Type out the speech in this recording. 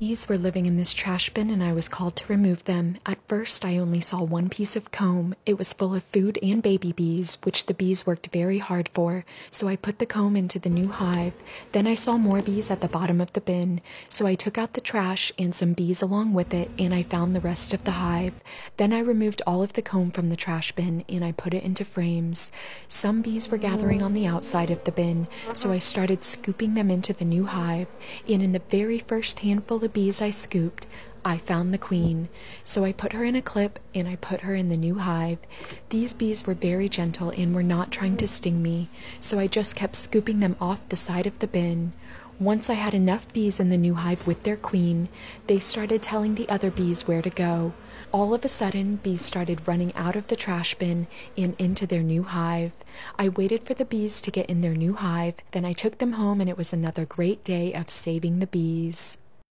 Bees were living in this trash bin and I was called to remove them. At first, I only saw one piece of comb. It was full of food and baby bees, which the bees worked very hard for, so I put the comb into the new hive. Then I saw more bees at the bottom of the bin, so I took out the trash and some bees along with it and I found the rest of the hive. Then I removed all of the comb from the trash bin and I put it into frames. Some bees were gathering on the outside of the bin, so I started scooping them into the new hive, and in the very first handful of the bees I scooped, I found the queen. So I put her in a clip and I put her in the new hive. These bees were very gentle and were not trying to sting me, so I just kept scooping them off the side of the bin. Once I had enough bees in the new hive with their queen, they started telling the other bees where to go. All of a sudden, bees started running out of the trash bin and into their new hive. I waited for the bees to get in their new hive, then I took them home, and it was another great day of saving the bees.